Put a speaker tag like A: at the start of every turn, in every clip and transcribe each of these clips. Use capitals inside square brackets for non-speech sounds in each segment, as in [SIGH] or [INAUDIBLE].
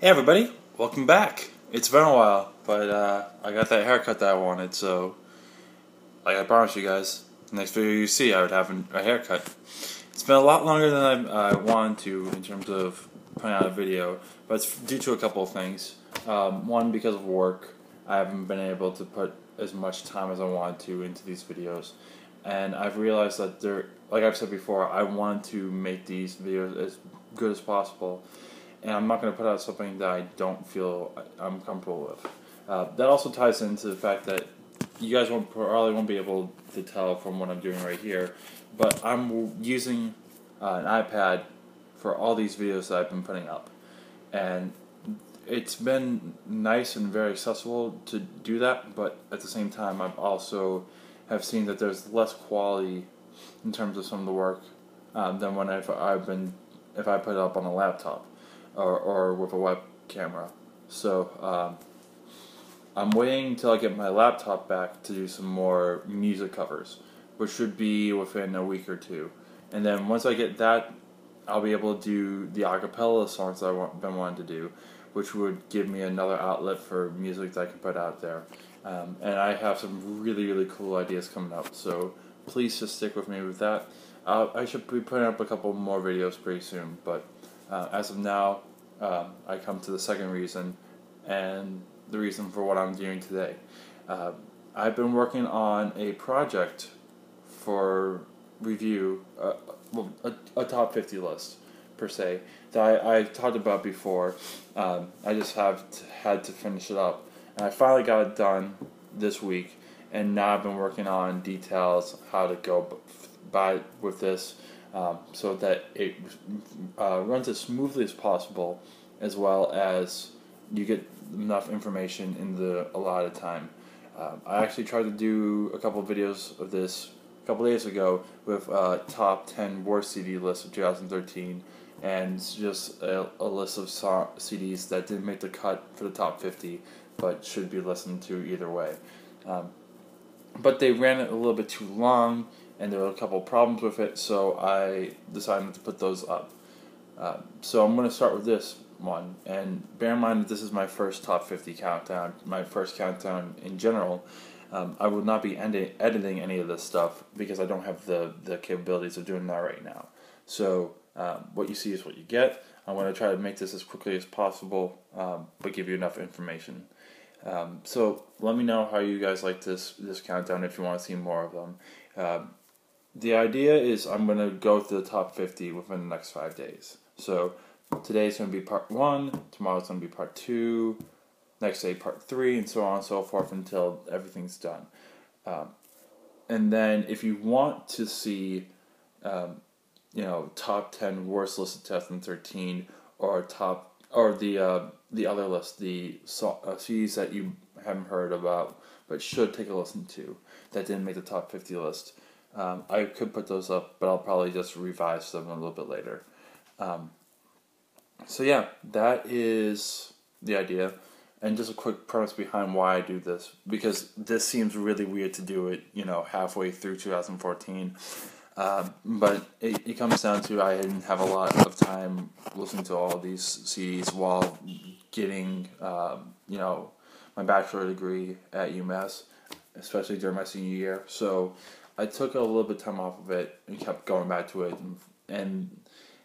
A: Hey everybody, welcome back. It's been a while, but uh, I got that haircut that I wanted, so like I promised you guys, next video you see I would have a haircut. It's been a lot longer than I, wanted to in terms of putting out a video, but it's due to a couple of things. Um, one, because of work, I haven't been able to put as much time as I wanted to into these videos, and I've realized that there, like I've said before, I want to make these videos as good as possible and I'm not going to put out something that I don't feel I'm comfortable with. Uh, that also ties into the fact that you guys won't probably won't be able to tell from what I'm doing right here, but I'm using uh, an iPad for all these videos that I've been putting up, and it's been nice and very accessible to do that. But at the same time, I've also have seen that there's less quality in terms of some of the work um, than when I've, I've been if I put it up on a laptop or, or with a web camera. So um, I'm waiting until I get my laptop back to do some more music covers, which should be within a week or two. And then once I get that, I'll be able to do the acapella songs that I've been wanting to do, which would give me another outlet for music that I can put out there. Um, and I have some really, really cool ideas coming up. So please just stick with me with that. Uh, I should be putting up a couple more videos pretty soon, but uh, as of now, um, I come to the second reason and the reason for what I'm doing today. Uh, I've been working on a project for review, uh, well, a, a, top 50 list per se, that I, I talked about before. Um, I just have to, had to finish it up. And I finally got it done this week, and now I've been working on details, how to go by with this um, so that it uh, runs as smoothly as possible, as well as you get enough information in the allotted time. Um, I actually tried to do a couple of videos of this a couple days ago with uh, top 10 worst CD list of 2013 and just a, a list of so- CDs that didn't make the cut for the top 50 but should be listened to either way. Um, but they ran it a little bit too long and there were a couple problems with it, so I decided to put those up. Uh, so I'm going to start with this one, and bear in mind that this is my first top 50 countdown, my first countdown in general. Um, I will not be edi- editing any of this stuff because I don't have the, the capabilities of doing that right now. So um, what you see is what you get. I'm going to try to make this as quickly as possible, um, but give you enough information. Um, so let me know how you guys like this this countdown if you want to see more of them. Uh, the idea is I'm going to go to the top 50 within the next five days. So today's going to be part one, tomorrow's going to be part two, next day part three, and so on and so forth until everything's done. Um, and then if you want to see, um, you know, top 10 worst list of 2013 or top or the uh, the other list, the so- uh, CDs that you haven't heard about but should take a listen to that didn't make the top 50 list um, I could put those up, but I'll probably just revise them a little bit later. Um, so yeah, that is the idea, and just a quick premise behind why I do this because this seems really weird to do it, you know, halfway through 2014. Um, but it, it comes down to I didn't have a lot of time listening to all these CDs while getting, um, you know, my bachelor degree at UMass, especially during my senior year. So I took a little bit of time off of it and kept going back to it, and, and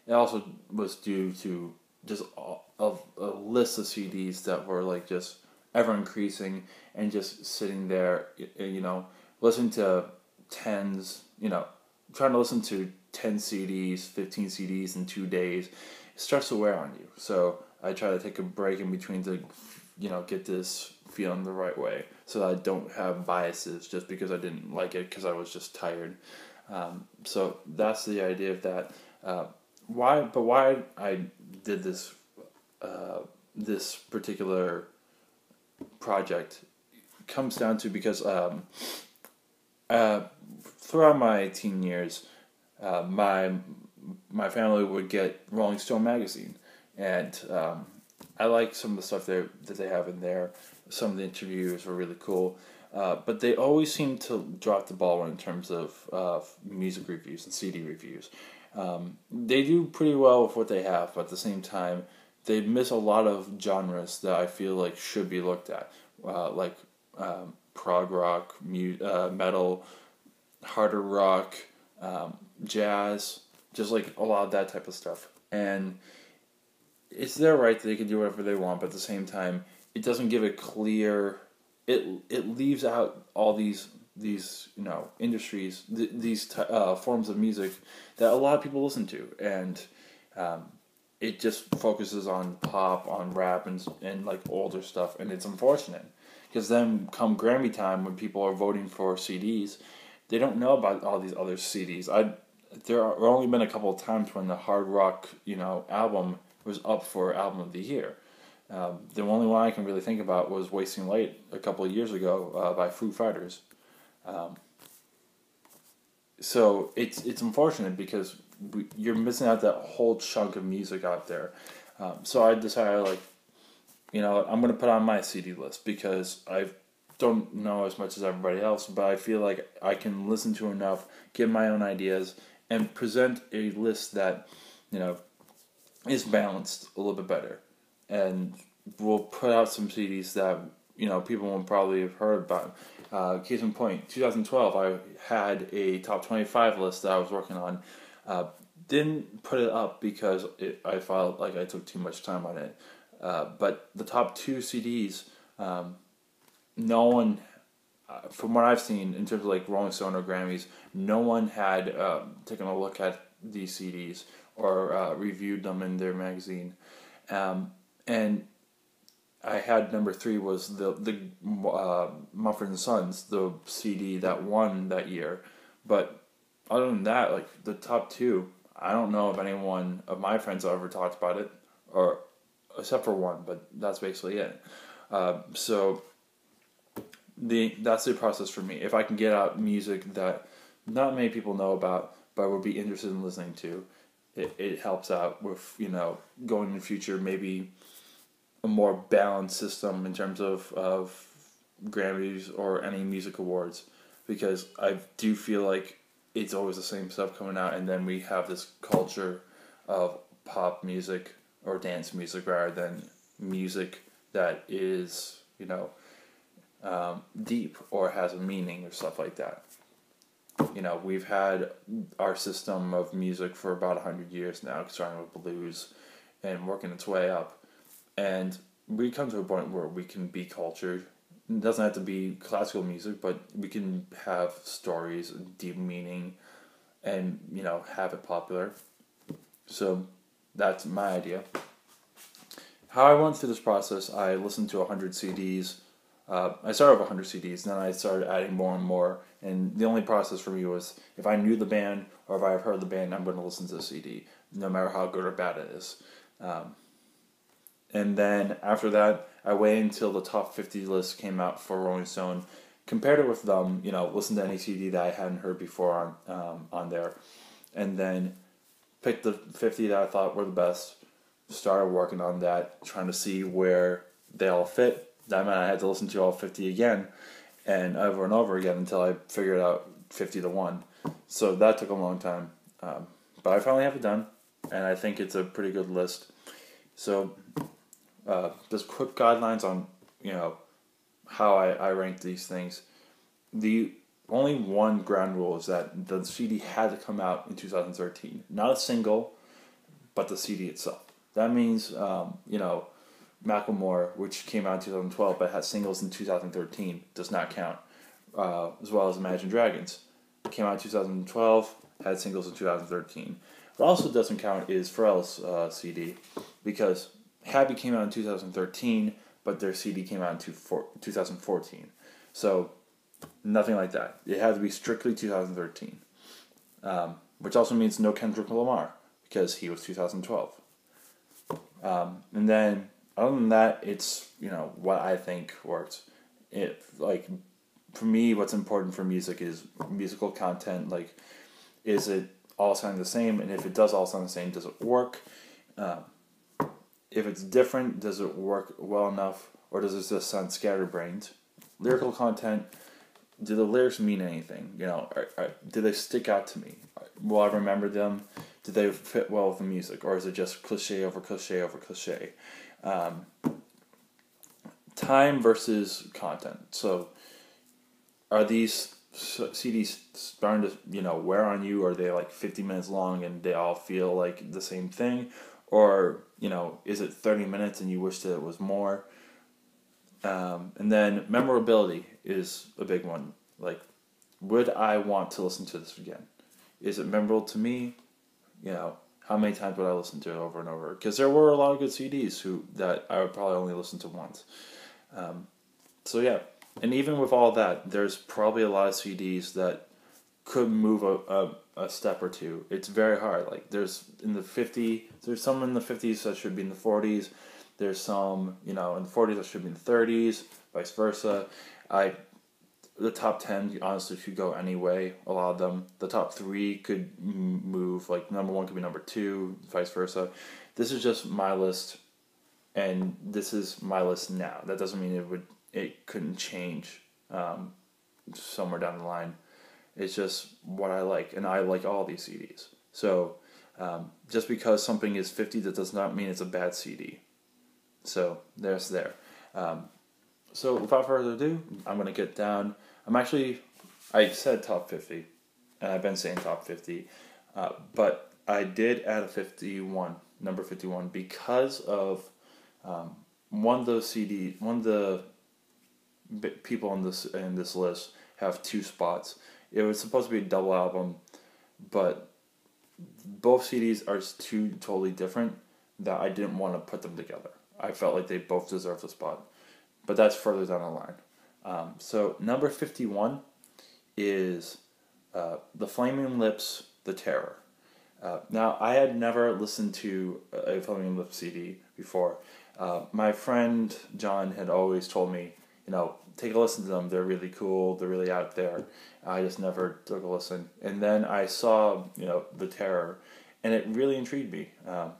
A: it also was due to just a, a, list of CDs that were like just ever increasing and just sitting there, you know, listening to tens, you know, trying to listen to 10 CDs, 15 CDs in two days, it starts to wear on you. So I try to take a break in between to, you know, get this feeling the right way so that I don't have biases just because I didn't like it because I was just tired. Um, so that's the idea of that. Uh, why, but why I did this uh, this particular project comes down to because um, uh, throughout my teen years, uh, my my family would get Rolling Stone magazine, and um, I like some of the stuff that that they have in there some of the interviews were really cool. Uh, but they always seem to drop the ball in terms of uh, music reviews and CD reviews. Um, they do pretty well with what they have, but at the same time, they miss a lot of genres that I feel like should be looked at, uh, like um, prog rock, mu- uh, metal, harder rock, um, jazz, just like a lot of that type of stuff. And it's their right that they can do whatever they want, but at the same time, it doesn't give a clear. It it leaves out all these these you know industries th- these t- uh, forms of music that a lot of people listen to, and um, it just focuses on pop, on rap, and and like older stuff, and it's unfortunate because then come Grammy time when people are voting for CDs, they don't know about all these other CDs. I there are only been a couple of times when the hard rock you know album was up for album of the year. Um, the only one I can really think about was "Wasting Light" a couple of years ago uh, by Foo Fighters. Um, so it's it's unfortunate because we, you're missing out that whole chunk of music out there. Um, so I decided like, you know, I'm gonna put on my CD list because I don't know as much as everybody else, but I feel like I can listen to enough, get my own ideas, and present a list that, you know, is balanced a little bit better, and we'll put out some CDs that you know people won't probably have heard about. Uh, case in point, 2012, I had a top 25 list that I was working on. Uh, didn't put it up because it, I felt like I took too much time on it. Uh, but the top two CDs, um, no one, uh, from what I've seen in terms of like Rolling Stone or Grammys, no one had um, taken a look at these CDs or uh, reviewed them in their magazine. Um, and I had number three was the the uh, Mumford Sons, the CD that won that year. But other than that, like the top two, I don't know if anyone of my friends ever talked about it, or except for one, but that's basically it. Uh, so the that's the process for me. If I can get out music that not many people know about, but would be interested in listening to, it, it helps out with you know going in the future maybe a more balanced system in terms of of Grammys or any music awards because I do feel like it's always the same stuff coming out and then we have this culture of pop music or dance music rather than music that is you know um, deep or has a meaning or stuff like that. You know we've had our system of music for about 100 years now starting with blues and working its way up and we come to a point where we can be cultured. It doesn't have to be classical music, but we can have stories, deep meaning, and you know have it popular. So that's my idea. How I went through this process, I listened to hundred CDs. Uh, I started with 100 CDs, and then I started adding more and more. And the only process for me was if I knew the band or if I've heard the band, I'm going to listen to the CD, no matter how good or bad it is. Um, and then after that, I waited until the top 50 list came out for Rolling Stone. Compared it with them, you know, listened to any CD that I hadn't heard before on um, on there, and then picked the 50 that I thought were the best. Started working on that, trying to see where they all fit. That meant I had to listen to all 50 again, and over and over again until I figured out 50 to one. So that took a long time, um, but I finally have it done, and I think it's a pretty good list. So uh, just quick guidelines on you know how I, I rank these things. The only one ground rule is that the CD had to come out in 2013, not a single, but the CD itself. That means um, you know Macklemore, which came out in 2012 but had singles in 2013, does not count, uh, as well as Imagine Dragons, came out in 2012, had singles in 2013. What also doesn't count is Pharrell's uh, CD because Happy came out in 2013, but their CD came out in 2014. So nothing like that. It had to be strictly 2013, um, which also means no Kendrick Lamar because he was 2012. Um, and then other than that, it's you know what I think works. It like for me, what's important for music is musical content. Like, is it all sound the same? And if it does all sound the same, does it work? Um, if it's different, does it work well enough, or does it just sound scatterbrained? Lyrical content, do the lyrics mean anything? You know, are, are, do they stick out to me? Will I remember them? do they fit well with the music, or is it just cliche over cliche over cliche? Um, time versus content. So, are these CDs starting to you know wear on you? Are they like fifty minutes long and they all feel like the same thing, or you know is it thirty minutes and you wish that it was more? Um, and then memorability is a big one. Like, would I want to listen to this again? Is it memorable to me? You know, how many times would I listen to it over and over? Because there were a lot of good CDs who that I would probably only listen to once. Um, so yeah, and even with all that, there's probably a lot of CDs that could move a, a, a step or two. It's very hard. Like there's in the 50, there's some in the 50s that should be in the 40s. There's some, you know, in the 40s that should be in the 30s, vice versa. I the top 10 honestly could go any way a lot of them. The top three could move like number one could be number two vice versa. This is just my list and this is my list now. That doesn't mean it would it couldn't change um, somewhere down the line. It's just what i like and i like all these cds so um, just because something is 50 that does not mean it's a bad cd so there's there um, so without further ado, I'm gonna get down. I'm actually, I said top 50, and I've been saying top 50, uh, but I did add a 51, number 51, because of um, one of those CD, one of the people on this in this list have two spots. It was supposed to be a double album, but both CDs are two totally different that I didn't want to put them together. I felt like they both deserved a spot but that's further down the line. Um, so number 51 is uh, The Flaming Lips, The Terror. Uh, now, I had never listened to a Flaming Lips CD before. Uh, my friend John had always told me, you know, take a listen to them. They're really cool. They're really out there. I just never took a listen. And then I saw, you know, The Terror, and it really intrigued me. Um,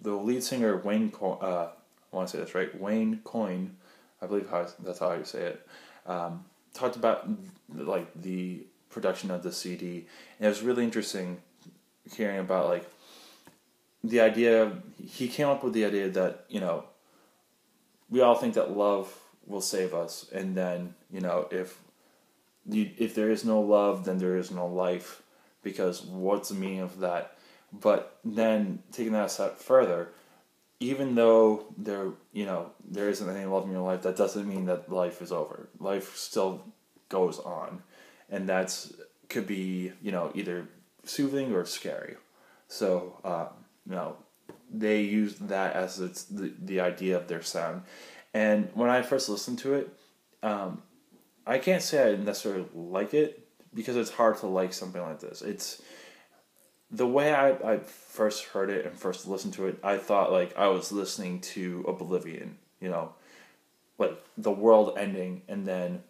A: the lead singer, Wayne, uh, I want to say this right, Wayne Coyne, I believe how that's how you say it, um, talked about like the production of the CD, and it was really interesting hearing about like the idea. He came up with the idea that you know we all think that love will save us, and then you know if you, if there is no love, then there is no life, because what's the meaning of that? But then taking that a step further even though there you know there isn't any love in your life, that doesn't mean that life is over. Life still goes on, and that's could be you know either soothing or scary. So um, you know they use that as it's the the idea of their sound. And when I first listened to it, um, I can't say I necessarily like it because it's hard to like something like this. It's the way I, I first heard it and first listened to it, I thought like I was listening to Oblivion, you know, like the world ending and then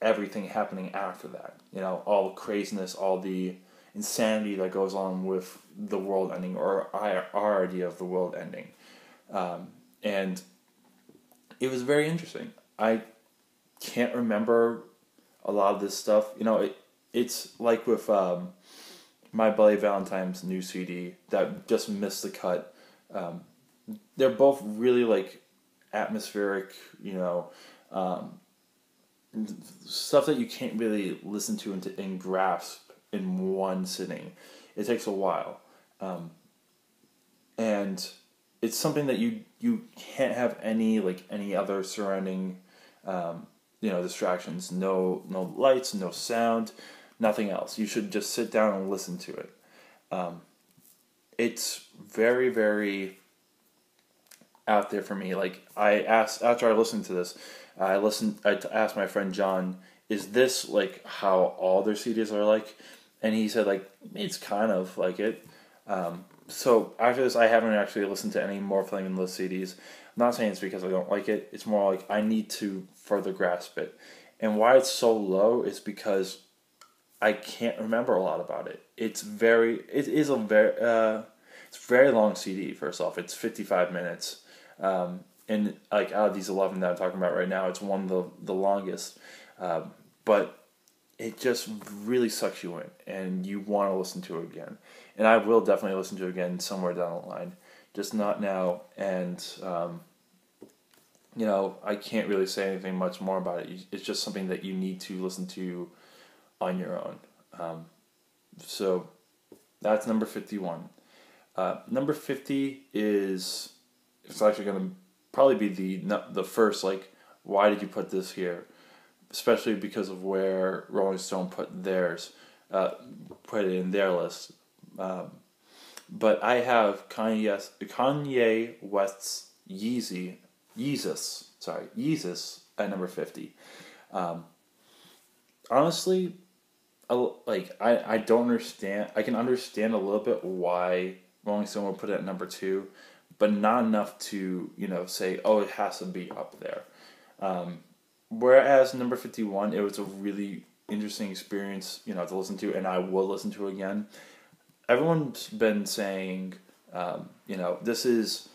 A: everything happening after that. You know, all the craziness, all the insanity that goes on with the world ending or our, our idea of the world ending. Um, and it was very interesting. I can't remember a lot of this stuff. You know, it, it's like with um, my Bloody Valentine's new CD that just missed the cut. Um, they're both really like atmospheric, you know, um, stuff that you can't really listen to and, to, and grasp in one sitting. It takes a while, um, and it's something that you you can't have any like any other surrounding, um, you know, distractions. No no lights, no sound nothing else. You should just sit down and listen to it. Um, it's very, very out there for me. Like I asked after I listened to this, I listened. I asked my friend John, "Is this like how all their CDs are like?" And he said, "Like it's kind of like it." Um, so after this, I haven't actually listened to any more Flaming Lips CDs. I'm not saying it's because I don't like it. It's more like I need to further grasp it. And why it's so low is because I can't remember a lot about it. It's very, it is a very, uh, it's very long CD. First off, it's fifty five minutes, um, and like out of these eleven that I'm talking about right now, it's one of the the longest. Um, but it just really sucks you in, and you want to listen to it again. And I will definitely listen to it again somewhere down the line, just not now. And um, you know, I can't really say anything much more about it. It's just something that you need to listen to on your own. Um, so that's number fifty-one. Uh, number fifty is it's actually going to probably be the the first like why did you put this here especially because of where rolling stone put theirs uh, put it in their list um, but i have kanye, kanye west's yeezy yeezus sorry yeezus at number 50 um, honestly I, like I, I don't understand i can understand a little bit why rolling stone would put it at number two but not enough to you know say oh it has to be up there. Um, whereas number fifty one, it was a really interesting experience you know to listen to, and I will listen to again. Everyone's been saying um, you know this is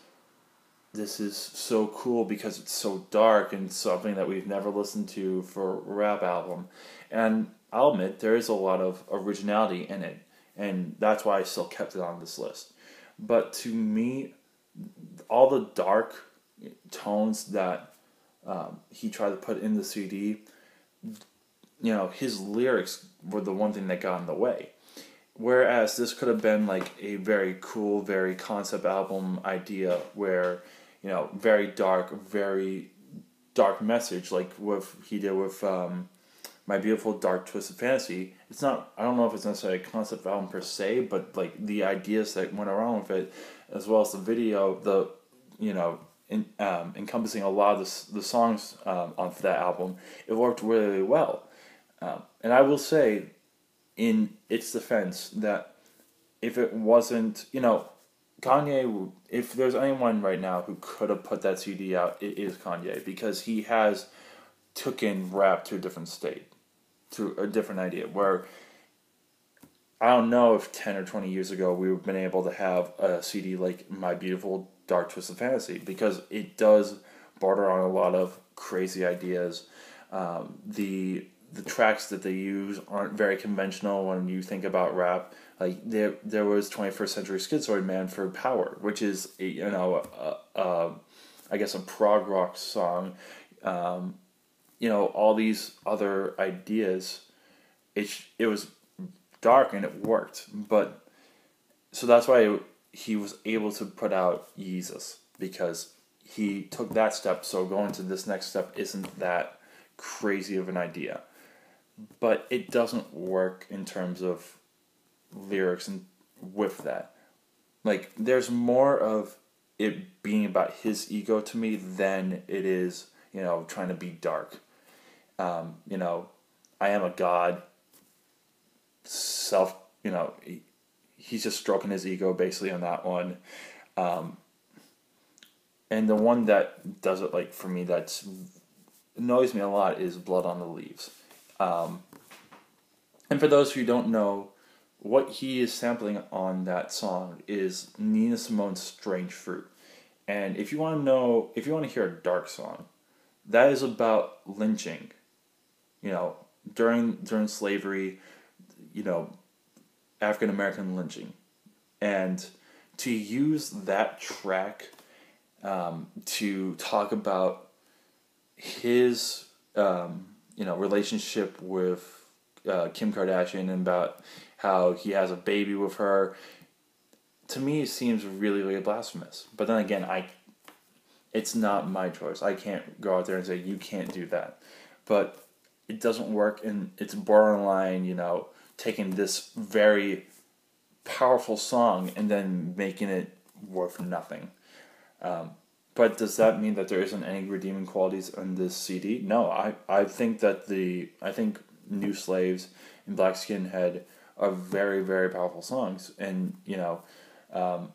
A: this is so cool because it's so dark and something that we've never listened to for a rap album. And I'll admit there is a lot of originality in it, and that's why I still kept it on this list. But to me, all the dark tones that um, he tried to put in the CD, you know, his lyrics were the one thing that got in the way. Whereas this could have been like a very cool, very concept album idea where, you know, very dark, very dark message, like what he did with um, My Beautiful Dark Twisted Fantasy. It's not, I don't know if it's necessarily a concept album per se, but like the ideas that went around with it as well as the video, the you know, in, um, encompassing a lot of the, the songs um, on that album, it worked really well. Um, and I will say, in its defense, that if it wasn't, you know, Kanye, if there's anyone right now who could have put that CD out, it is Kanye because he has taken rap to a different state, to a different idea where I don't know if 10 or 20 years ago we would have been able to have a CD like My Beautiful Dark Twisted Fantasy because it does border on a lot of crazy ideas. Um, the the tracks that they use aren't very conventional when you think about rap. Like there there was 21st Century Schizoid Man for Power, which is a, you know a, a, I guess a prog rock song. Um, you know all these other ideas. It it was dark and it worked. But so that's why he was able to put out Yeezus because he took that step. So going to this next step isn't that crazy of an idea. But it doesn't work in terms of lyrics and with that. Like there's more of it being about his ego to me than it is, you know, trying to be dark. Um, you know, I am a god self, you know, he, he's just stroking his ego basically on that one. Um, and the one that does it like for me that's annoys me a lot is Blood on the Leaves. Um, and for those who don't know, what he is sampling on that song is Nina Simone's Strange Fruit. And if you want to know, if you want to hear a dark song, that is about lynching. You know, during during slavery, you know, African American lynching. And to use that track um, to talk about his, um, you know, relationship with uh, Kim Kardashian and about how he has a baby with her, to me it seems really, really blasphemous. But then again, I, it's not my choice. I can't go out there and say you can't do that. But it doesn't work, and it's borderline, you know, taking this very powerful song and then making it worth nothing. Um, but does that mean that there isn't any redeeming qualities in this CD? No, I, I think that the I think New Slaves and Black Skinhead are very very powerful songs, and you know, um,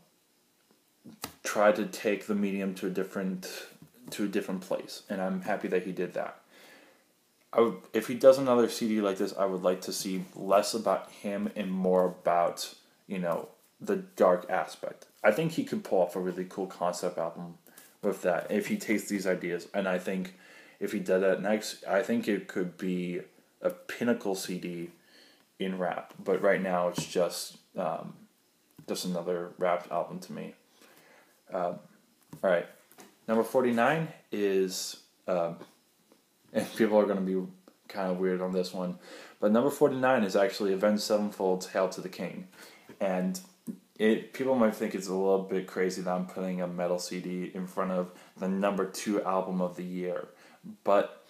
A: try to take the medium to a different to a different place, and I'm happy that he did that. I would, if he does another CD like this, I would like to see less about him and more about you know the dark aspect. I think he could pull off a really cool concept album with that if he takes these ideas, and I think if he did that next, I think it could be a pinnacle CD in rap, but right now it's just um, just another rap album to me. Um, all right, number forty nine is, um, [LAUGHS] and people are going to be kind of weird on this one, but number forty nine is actually Avenged Sevenfold's "Hail to the King," and it people might think it's a little bit crazy that I'm putting a metal CD in front of the number two album of the year, but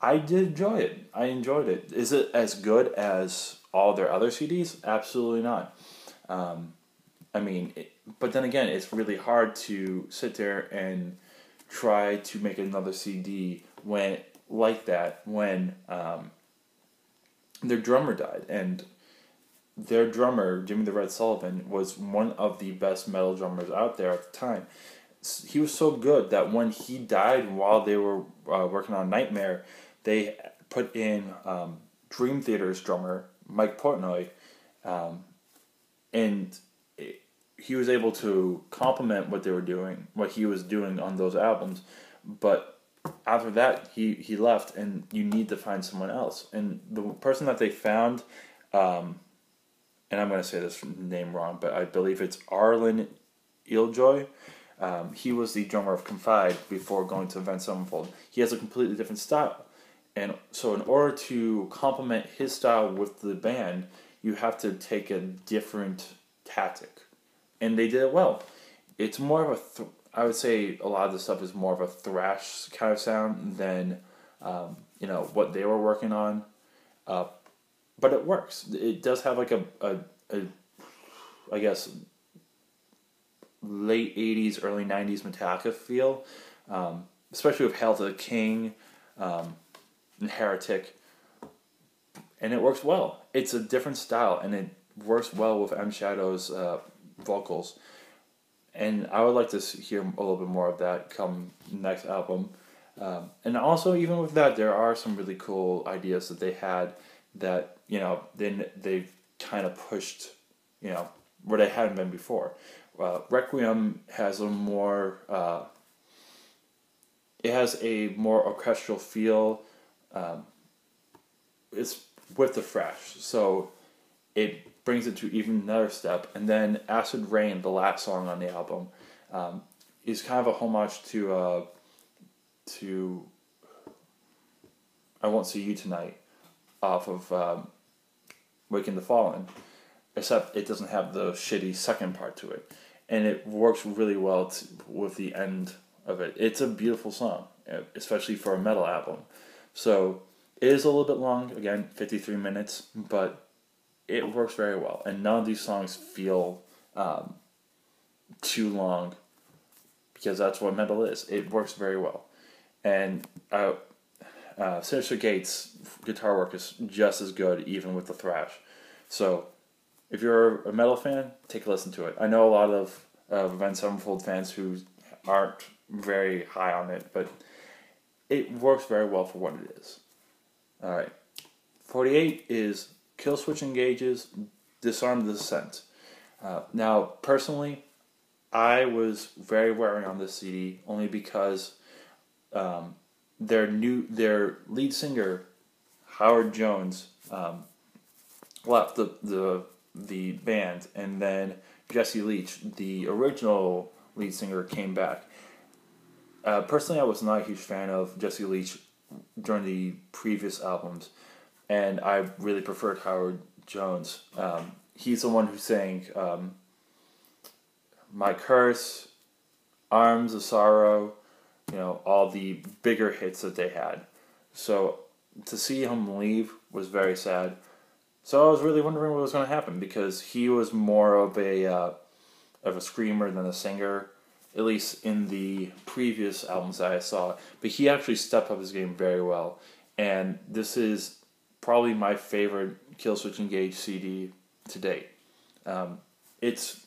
A: I did enjoy it. I enjoyed it. Is it as good as all their other CDs? Absolutely not. Um, I mean, it, but then again, it's really hard to sit there and try to make another CD when like that when um, their drummer died and their drummer Jimmy the Rev Sullivan was one of the best metal drummers out there at the time. He was so good that when he died while they were uh, working on Nightmare, they put in um, Dream Theater's drummer Mike Portnoy, um, and it, he was able to complement what they were doing, what he was doing on those albums. But after that, he he left, and you need to find someone else. And the person that they found, um, and I'm going to say this name wrong, but I believe it's Arlen Illjoy. Um, he was the drummer of Confide before going to Avenged Sevenfold. He has a completely different style. And so, in order to complement his style with the band, you have to take a different tactic. And they did it well. It's more of a, th- I would say a lot of the stuff is more of a thrash kind of sound than, um, you know, what they were working on. Uh, but it works. It does have like a, a, a I guess, late 80s, early 90s Metallica feel, um, especially with Hail to the King. Um, and Heretic, and it works well. It's a different style, and it works well with M Shadows' uh, vocals. And I would like to hear a little bit more of that come next album. Um, and also, even with that, there are some really cool ideas that they had that you know then they've kind of pushed, you know, where they hadn't been before. Uh, Requiem has a more uh, it has a more orchestral feel um, it's with the fresh, so it brings it to even another step. And then Acid Rain, the last song on the album, um, is kind of a homage to uh, to I won't see you tonight off of um, Waking the Fallen, except it doesn't have the shitty second part to it, and it works really well to, with the end of it. It's a beautiful song, especially for a metal album. So it is a little bit long, again, 53 minutes, but it works very well. And none of these songs feel um, too long because that's what metal is. It works very well. And uh, uh, Synyster Gates' guitar work is just as good, even with the thrash. So if you're a metal fan, take a listen to it. I know a lot of uh, Avenged Sevenfold fans who aren't very high on it, but it works very well for what it is. All right. 48 is Killswitch Engage's, disarm the descent. Uh, now, personally, I was very wary on this CD only because um, their new their lead singer Howard Jones um, left the, the the band, and then Jesse Leach, the original lead singer, came back. Uh, personally, I was not a huge fan of Jesse Leach during the previous albums, and I really preferred Howard Jones. Um, he's the one who sang um, "My Curse," "Arms of Sorrow," you know, all the bigger hits that they had. So to see him leave was very sad. So I was really wondering what was going to happen because he was more of a uh, of a screamer than a singer at least in the previous albums that I saw. But he actually stepped up his game very well, and this is probably my favorite Killswitch Engage CD to date. Um, it's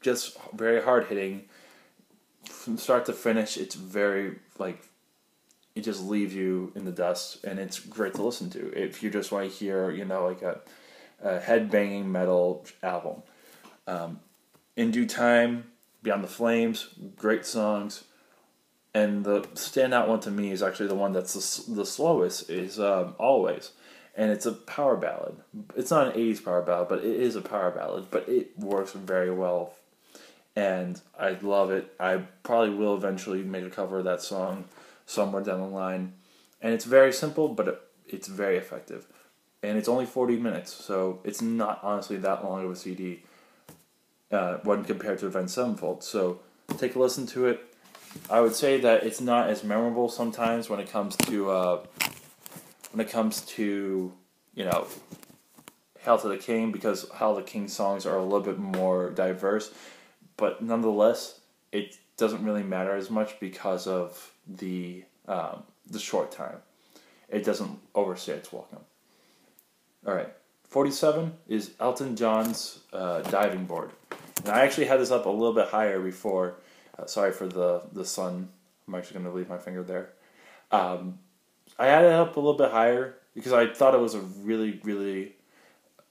A: just very hard hitting from start to finish. It's very like it just leaves you in the dust, and it's great to listen to if you just want to hear you know like a, a head banging metal album. Um, in due time Beyond the Flames, great songs. And the standout one to me is actually the one that's the, the slowest, is um, Always. and it's a power ballad. It's not an '80s power ballad, but it is a power ballad. But it works very well, and I love it. I probably will eventually make a cover of that song somewhere down the line, and it's very simple, but it, it's very effective, and it's only forty minutes, so it's not honestly that long of a CD. Uh, when compared to Avenged Sevenfold, so take a listen to it. I would say that it's not as memorable sometimes when it comes to uh, when it comes to you know Hail to the King because Hail to the King songs are a little bit more diverse, but nonetheless it doesn't really matter as much because of the um, the short time. It doesn't overstay its welcome. All right, forty seven is Elton John's uh, diving board. And I actually had this up a little bit higher before. Uh, sorry for the the sun. I'm actually going to leave my finger there. Um, I had it up a little bit higher because I thought it was a really really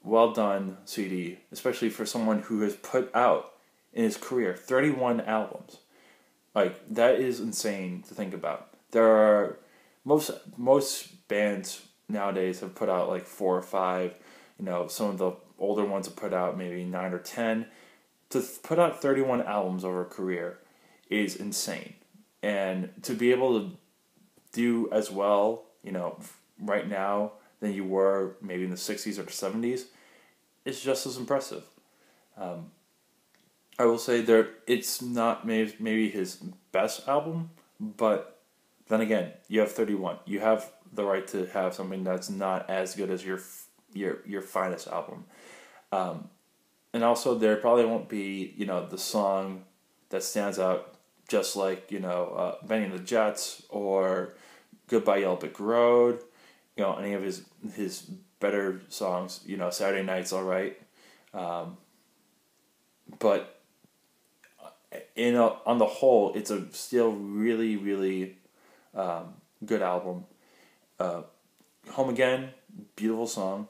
A: well done CD, especially for someone who has put out in his career 31 albums. Like that is insane to think about. There are most most bands nowadays have put out like four or five. You know, some of the older ones have put out maybe nine or ten to put out 31 albums over a career is insane. And to be able to do as well, you know, right now than you were maybe in the 60s or the 70s is just as impressive. Um, I will say there it's not maybe maybe his best album, but then again, you have 31. You have the right to have something that's not as good as your your your finest album. Um, and also there probably won't be you know the song that stands out just like you know uh, Bennie and the Jets or Goodbye Yellow Brick Road, you know any of his his better songs. You know Saturday Night's all right, um, but in a, on the whole, it's a still really really um, good album. Uh, Home Again, beautiful song.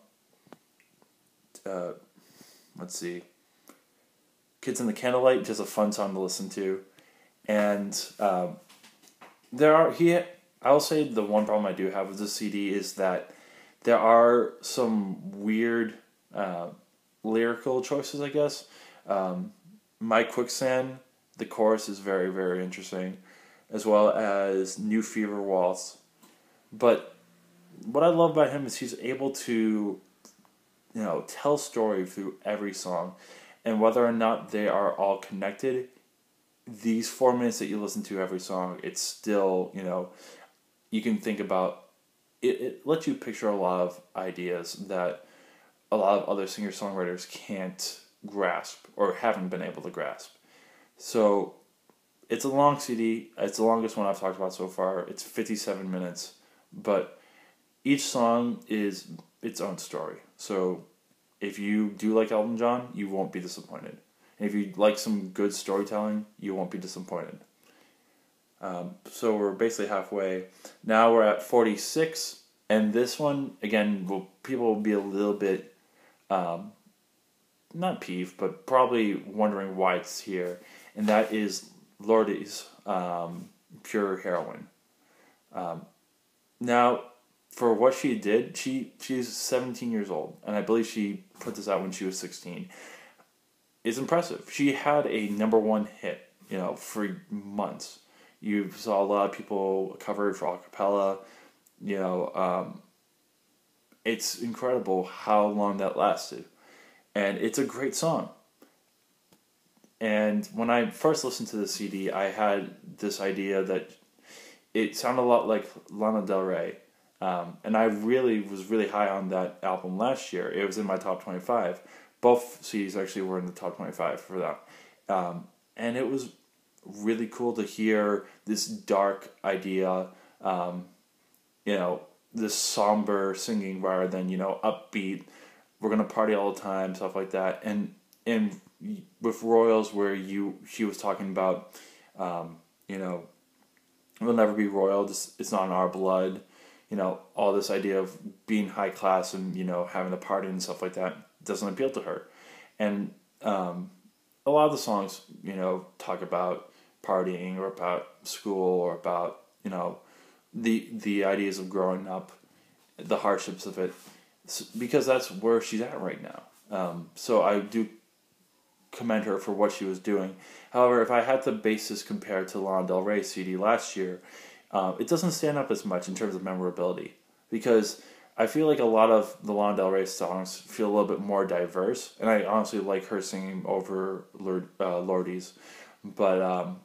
A: Uh, let's see. Kids in the Candlelight, just a fun song to listen to, and um, there are he. I'll say the one problem I do have with the CD is that there are some weird uh, lyrical choices. I guess um, My Quicksand, the chorus is very very interesting, as well as New Fever Waltz, but what I love about him is he's able to you know, tell story through every song. And whether or not they are all connected, these four minutes that you listen to every song, it's still, you know, you can think about it, it lets you picture a lot of ideas that a lot of other singer songwriters can't grasp or haven't been able to grasp. So it's a long CD. It's the longest one I've talked about so far. It's 57 minutes, but each song is its own story. So if you do like Elton John, you won't be disappointed. And if you like some good storytelling, you won't be disappointed. Um, so we're basically halfway. Now we're at 46, and this one, again, will people will be a little bit, um, not peeved, but probably wondering why it's here. And that is Lorde's um, Pure Heroine. Um, now, for what she did, she she's 17 years old, and I believe she put this out when she was 16. Is impressive. She had a number one hit, you know, for months. You saw a lot of people cover it for acapella. You know, um, it's incredible how long that lasted, and it's a great song. And when I first listened to the CD, I had this idea that it sounded a lot like Lana Del Rey um, and I really was really high on that album last year. It was in my top 25. Both CDs actually were in the top 25 for that. Um, and it was really cool to hear this dark idea, um, you know, this somber singing rather than, you know, upbeat, we're going to party all the time, stuff like that. And, and with Royals, where you, she was talking about, um, you know, we'll never be royal, it's not in our blood you know, all this idea of being high class and, you know, having a party and stuff like that doesn't appeal to her. And um, a lot of the songs, you know, talk about partying or about school or about, you know, the the ideas of growing up, the hardships of it. because that's where she's at right now. Um, so I do commend her for what she was doing. However, if I had to base this compared to Lana Del Rey CD last year, uh, it doesn't stand up as much in terms of memorability because I feel like a lot of the Lana Del Rey songs feel a little bit more diverse, and I honestly like her singing over Lorde, uh, Lorde's, but um,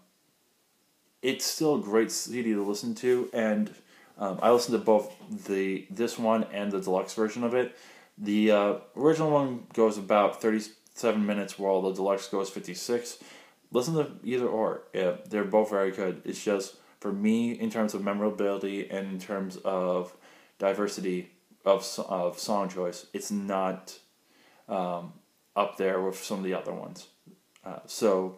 A: it's still a great CD to listen to, and um, I listened to both the this one and the deluxe version of it. The uh, original one goes about thirty seven minutes, while the deluxe goes fifty six. Listen to either or; yeah, they're both very good. It's just for me in terms of memorability and in terms of diversity of of song choice, it's not um, up there with some of the other ones. Uh, so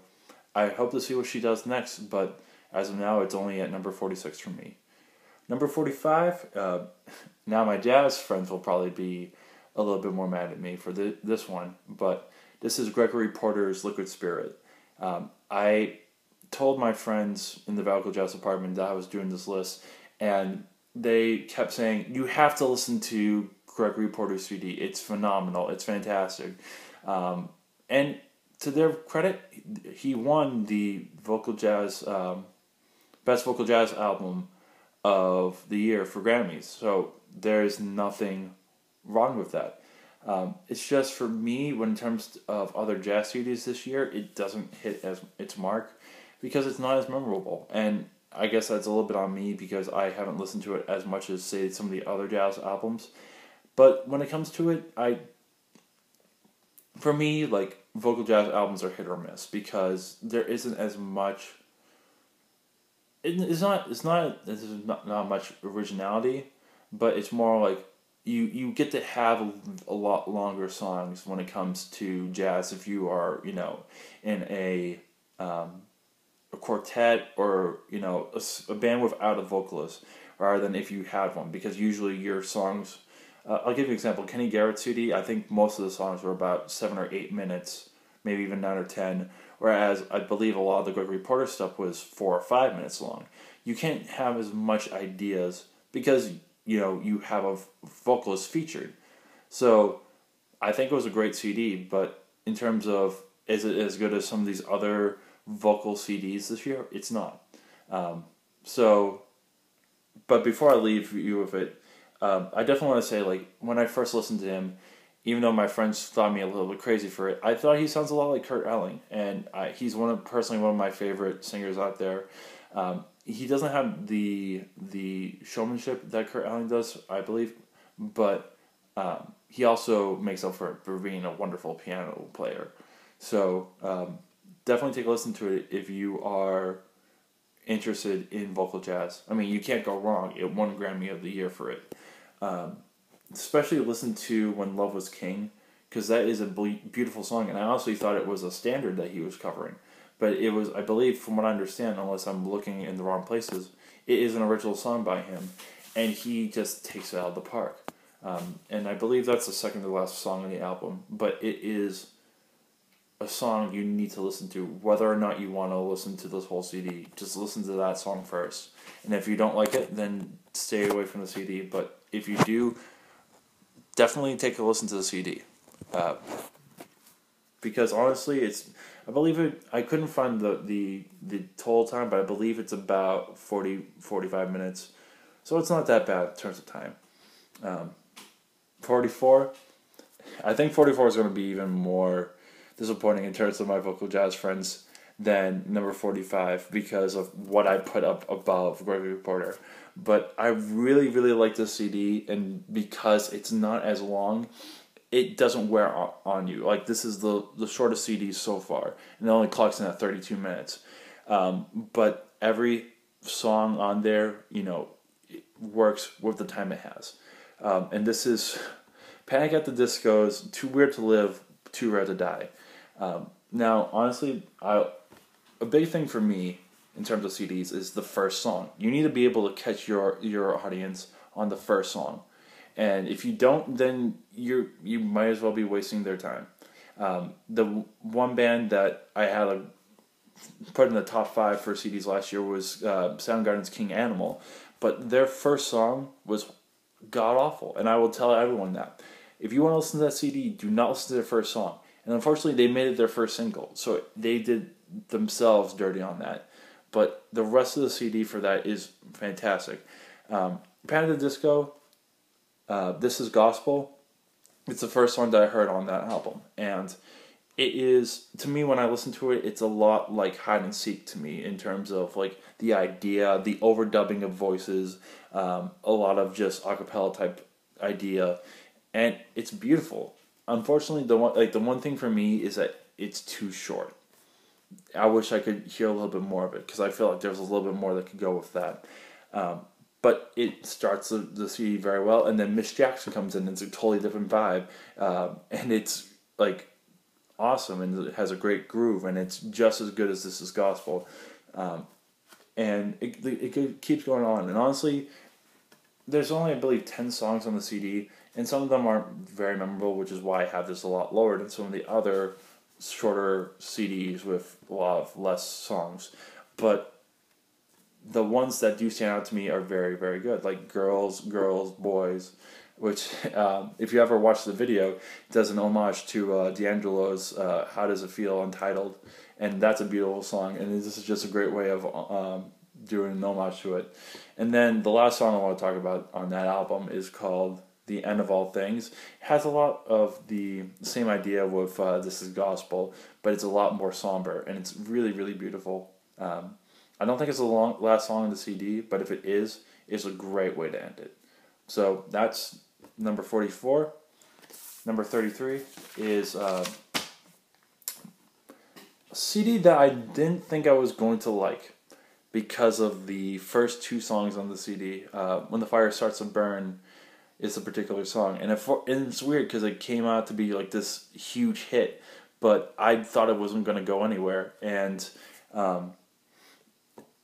A: I hope to see what she does next, but as of now, it's only at number forty six for me. Number forty five. Uh, [LAUGHS] now my jazz friends will probably be a little bit more mad at me for this one, but this is Gregory Porter's Liquid Spirit. Um, I told my friends in the Vocal Jazz department that I was doing this list, and they kept saying you have to listen to Gregory Porter's CD. It's phenomenal. It's fantastic. Um, and to their credit, he won the vocal jazz um, best vocal jazz album of the year for Grammys. So there's nothing wrong with that. Um, it's just for me, when in terms of other jazz CDs this year, it doesn't hit as its mark because it's not as memorable. And I guess that's a little bit on me because I haven't listened to it as much as say some of the other jazz albums. But when it comes to it, I for me like vocal jazz albums are hit or miss because there isn't as much it's not it's not there's not, not much originality, but it's more like you you get to have a, a lot longer songs when it comes to jazz if you are you know in a um, a quartet or you know a, a, band without a vocalist rather than if you had one. Because usually your songs uh, i'll give you an example. Kenny garrett cd i think most of the songs were about seven or eight minutes maybe even nine or ten whereas i believe a lot of the gregory porter stuff was four or five minutes long. You can't have as much ideas because you know you have a vocalist featured so i think it was a great cd but in terms of is it as good as some of these other vocal CDs this year. It's not. Um, so, but before I leave you with it, um, I definitely want to say like when I first listened to him, even though my friends thought me a little bit crazy for it, I thought he sounds a lot like Kurt Elling, and I, he's one of personally one of my favorite singers out there. Um, he doesn't have the the showmanship that Kurt Elling does, I believe, but um, he also makes up for for being a wonderful piano player. So um, definitely take a listen to it if you are interested in vocal jazz. I mean, you can't go wrong. It won Grammy of the Year for it. Um, especially listen to When Love Was King, because that is a beautiful song. And I honestly thought it was a standard that he was covering. But it was, I believe, from what I understand, unless I'm looking in the wrong places, it is an original song by him. And he just takes it out of the park. Um, and I believe that's the second to last song on the album. But it is a song you need to listen to, whether or not you want to listen to this whole CD. Just listen to that song first, and if you don't like it, then stay away from the CD. But if you do, definitely take a listen to the CD, uh, because honestly, it's I believe it. I couldn't find the the the total time, but I believe it's about 40, 45 minutes, so it's not that bad in terms of time. Um, forty four. I think forty four is going to be even more disappointing in terms of my vocal jazz friends than number 45 because of what I put up above Gregory Porter. But I really, really like this CD, and because it's not as long, it doesn't wear on you. Like, this is the, the shortest CD so far, and it only clocks in at 32 minutes. Um, but every song on there, you know, works with the time it has. Um, and this is Panic at the Disco's Too Weird to Live, Too Rare to Die. Um, now, honestly, I, a big thing for me in terms of CDs is the first song. You need to be able to catch your your audience on the first song, and if you don't, then you you might as well be wasting their time. Um, the one band that I had a, put in the top five for CDs last year was uh, Soundgarden's King Animal, but their first song was god awful, and I will tell everyone that. If you want to listen to that CD, do not listen to their first song. And unfortunately, they made it their first single, so they did themselves dirty on that. But the rest of the CD for that is fantastic. Um, Panic Disco, uh, This is Gospel. It's the first song that I heard on that album, and it is to me when I listen to it, it's a lot like hide and seek to me in terms of like the idea, the overdubbing of voices, um, a lot of just acapella type idea, and it's beautiful. Unfortunately, the one like the one thing for me is that it's too short. I wish I could hear a little bit more of it because I feel like there's a little bit more that could go with that. Um, but it starts the, the CD very well, and then Miss Jackson comes in, and it's a totally different vibe, uh, and it's like awesome, and it has a great groove, and it's just as good as This Is Gospel, um, and it, it keeps going on. And honestly, there's only I believe ten songs on the CD, and some of them aren't very memorable, which is why I have this a lot lower than some of the other shorter CDs with a lot of less songs. But the ones that do stand out to me are very, very good. Like Girls, Girls, Boys, which, [LAUGHS] um, if you ever watch the video, does an homage to uh, D'Angelo's uh, How Does It Feel Untitled. And that's a beautiful song. And this is just a great way of um, doing an homage to it. And then the last song I want to talk about on that album is called the end of all things it has a lot of the same idea with uh, this is gospel but it's a lot more somber and it's really really beautiful um, i don't think it's the long last song on the cd but if it is it's a great way to end it. So that's number 44 number 33 is uh, a cd that i didn't think i was going to like because of the first two songs on the cd uh, when the fire starts to burn is a particular song, and, and it's weird because it came out to be like this huge hit, but I thought it wasn't going to go anywhere, and um,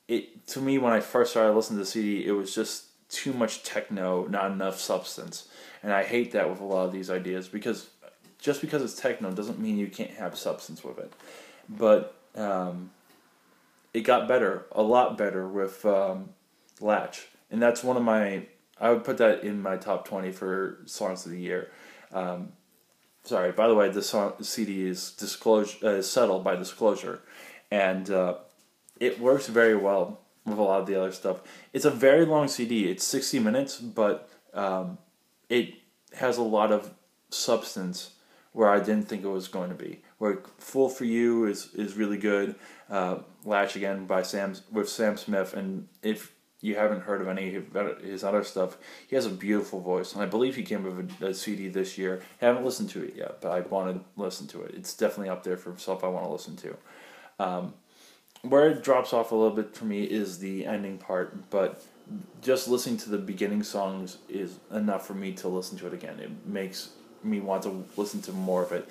A: it to me when I first started listening to the CD, it was just too much techno, not enough substance, and I hate that with a lot of these ideas because just because it's techno doesn't mean you can't have substance with it, but um, it got better, a lot better with um, Latch, and that's one of my I would put that in my top 20 for songs of the year. Um, sorry, by the way, the song CD is disclosure uh, settled by disclosure, and uh, it works very well with a lot of the other stuff. It's a very long CD. It's 60 minutes, but um, it has a lot of substance where I didn't think it was going to be. Where "Fool for You" is is really good. Uh, Latch again by Sam with Sam Smith, and if you haven't heard of any of his other stuff, he has a beautiful voice, and I believe he came with a, a CD this year. I haven't listened to it yet, but I want to listen to it. It's definitely up there for stuff I want to listen to. Um, where it drops off a little bit for me is the ending part, but just listening to the beginning songs is enough for me to listen to it again. It makes me want to listen to more of it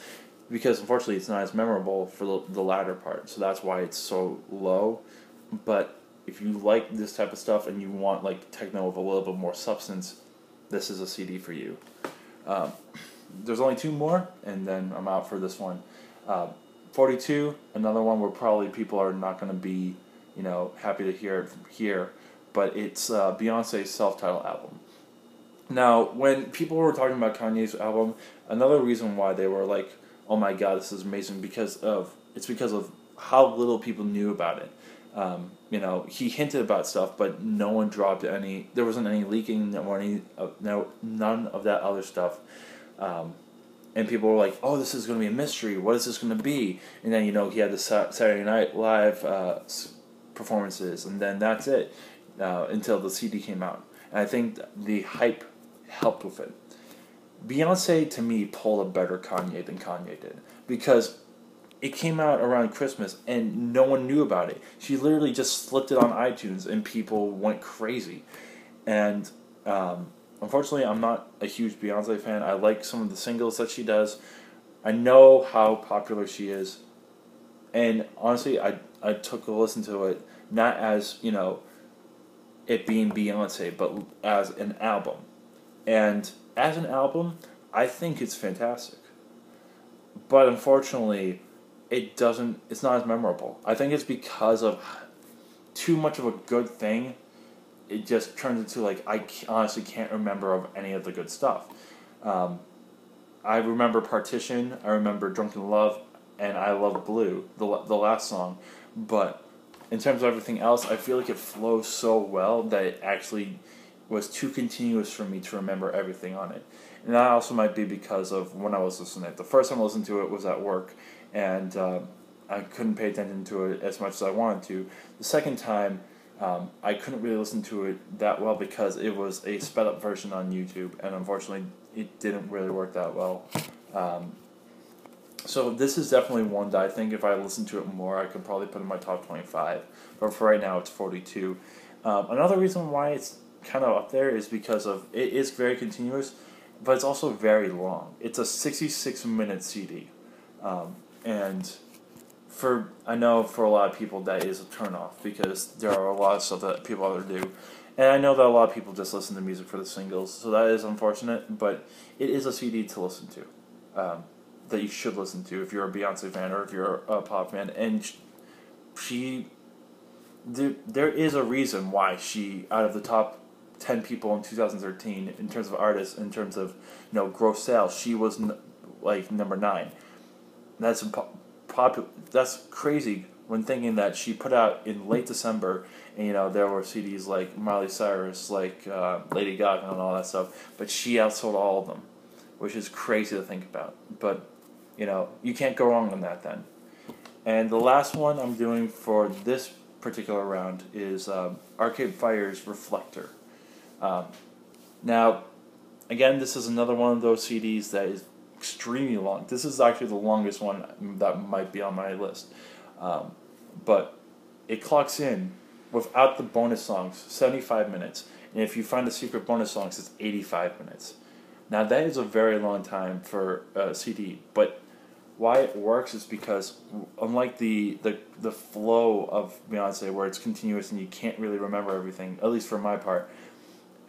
A: because unfortunately it's not as memorable for the, the latter part, so that's why it's so low. But if you like this type of stuff and you want like techno with a little bit more substance, this is a CD for you. Um, there's only two more, and then I'm out for this one. Uh, 42, another one where probably people are not going to be, you know, happy to hear it here, but it's uh, Beyonce's self-titled album. Now, when people were talking about Kanye's album, another reason why they were like, "Oh my God, this is amazing," because of it's because of how little people knew about it. Um, you know, he hinted about stuff, but no one dropped any. There wasn't any leaking or any, uh, no, none of that other stuff. Um, and people were like, "Oh, this is going to be a mystery. What is this going to be?" And then you know he had the Saturday Night Live uh, performances, and then that's it uh, until the CD came out. And I think the hype helped with it. Beyonce to me pulled a better Kanye than Kanye did because it came out around Christmas and no one knew about it. She literally just slipped it on iTunes and people went crazy. And um, unfortunately, I'm not a huge Beyonce fan. I like some of the singles that she does. I know how popular she is. And honestly, I, I took a listen to it not as, you know, it being Beyonce, but as an album. And as an album, I think it's fantastic. But unfortunately, it doesn't it's not as memorable. I think it's because of too much of a good thing it just turns into like I honestly can't remember of any of the good stuff. Um, I remember Partition, I remember Drunk in Love, and I Love Blue, the the last song, but in terms of everything else, I feel like it flows so well that it actually was too continuous for me to remember everything on it. And that also might be because of when I was listening to it. The first time I listened to it was at work, and uh, I couldn't pay attention to it as much as I wanted to. The second time, um, I couldn't really listen to it that well because it was a sped up version on YouTube, and unfortunately, it didn't really work that well. Um, so this is definitely one that I think if I listen to it more, I could probably put in my top twenty-five. But for right now, it's forty-two. Um, another reason why it's kind of up there is because of it is very continuous, but it's also very long. It's a sixty-six minute CD, um, and for I know for a lot of people that is a turnoff because there are a lot of stuff that people other do. And I know that a lot of people just listen to music for the singles, so that is unfortunate, but it is a CD to listen to. Um, that you should listen to if you're a Beyonce fan or if you're a pop fan. And she, there, there is a reason why she, out of the top 10 people in 2013, in terms of artists, in terms of, you know, gross sales, she was n- like number nine. That's popular. That's crazy when thinking that she put out in late December, and you know there were CDs like Miley Cyrus, like uh, Lady Gaga, and all that stuff, but she outsold all of them, which is crazy to think about. But you know, you can't go wrong on that then. And the last one I'm doing for this particular round is um, Arcade Fire's Reflektor. Um, now, again, this is another one of those CDs that is extremely long. This is actually the longest one that might be on my list. Um, but it clocks in without the bonus songs 75 minutes. And if you find the secret bonus songs, it's 85 minutes. Now, that is a very long time for a CD, but why it works is because unlike the, the the flow of Beyonce where it's continuous and you can't really remember everything, at least for my part,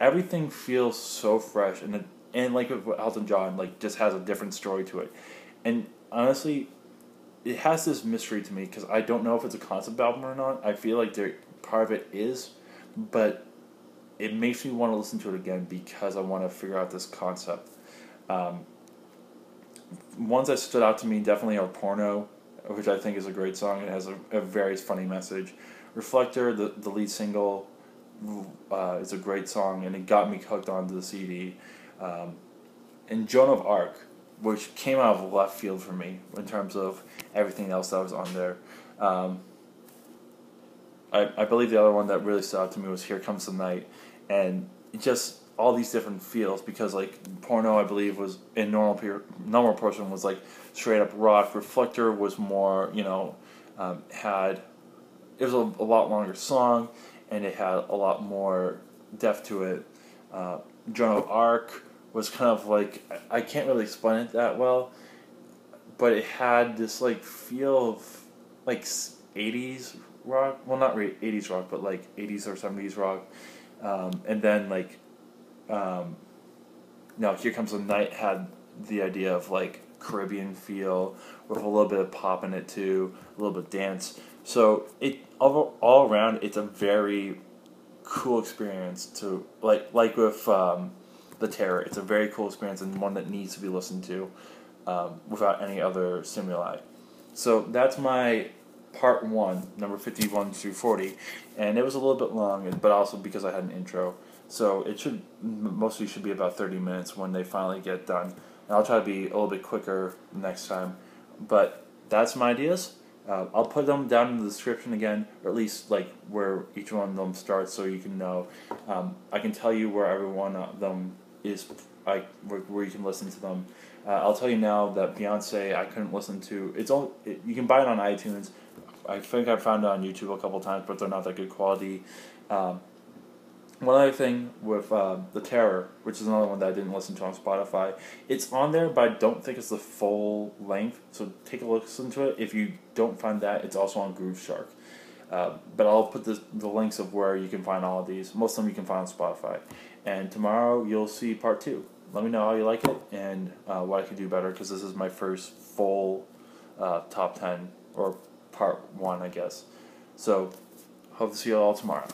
A: everything feels so fresh and and like with Elton John, like just has a different story to it. And honestly, it has this mystery to me because I don't know if it's a concept album or not. I feel like there part of it is, but it makes me want to listen to it again because I want to figure out this concept. Um, ones that stood out to me definitely are Porno, which I think is a great song. It has a, a very funny message. Reflektor, the, the lead single, uh, is a great song, and it got me hooked onto the CD. Um, and Joan of Arc, which came out of left field for me in terms of everything else that was on there. Um, I, I believe the other one that really stood out to me was Here Comes the Night, and just all these different feels because like porno I believe was in normal per- normal portion was like straight up rock. Reflektor was more you know um, had it was a, a, lot longer song and it had a lot more depth to it. Uh, Joan of Arc was kind of like I can't really explain it that well, but it had this like feel of like eighties rock. Well, not really eighties rock, but like eighties or seventies rock. Um, and then like um, now here comes the night had the idea of like Caribbean feel with a little bit of pop in it too, a little bit of dance. So it all, all around it's a very cool experience to like like with um, the terror. It's a very cool experience and one that needs to be listened to um, without any other stimuli. So that's my part one, number fifty one through forty, and it was a little bit long, but also because I had an intro. So it should mostly should be about thirty minutes when they finally get done. And I'll try to be a little bit quicker next time. But that's my ideas. Uh, I'll put them down in the description again, or at least like where each one of them starts, so you can know. Um, I can tell you where every one of them is, like where, you can listen to them. Uh, I'll tell you now that Beyonce I couldn't listen to. It's all it, you can buy it on iTunes. I think I found it on YouTube a couple times, but they're not that good quality. Um, one other thing with uh, the Terror, which is another one that I didn't listen to on Spotify, it's on there, but I don't think it's the full length. So take a listen to it. If you don't find that, it's also on Grooveshark. Uh, but I'll put the the links of where you can find all of these. Most of them you can find on Spotify. And tomorrow you'll see part two. Let me know how you like it and uh, what I can do better because this is my first full uh, top ten or part one, I guess. So hope to see you all tomorrow.